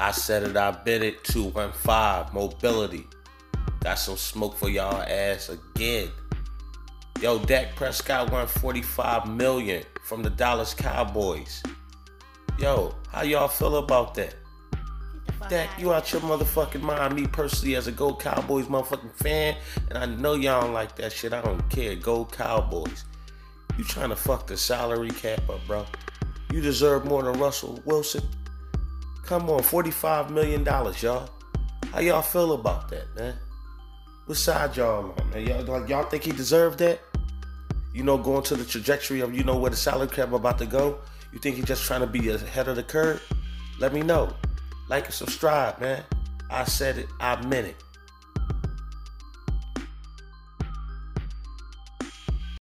I said it, I bid it. 215 mobility. Got some smoke for y'all ass again. Yo, Dak Prescott won 45 million from the Dallas Cowboys. Yo, how y'all feel about that? Dak, you out your motherfucking mind. Me personally, as a Go Cowboys motherfucking fan, and I know y'all don't like that shit. I don't care. Go Cowboys. You trying to fuck the salary cap up, bro? You deserve more than Russell Wilson. Come on, $45 million, y'all. How y'all feel about that, man? What side y'all on, man? Y'all, like, y'all think he deserved that? You know, going to the trajectory of, you know, where the salary cap about to go? You think he just trying to be ahead of the curve? Let me know. Like and subscribe, man. I said it, I meant it.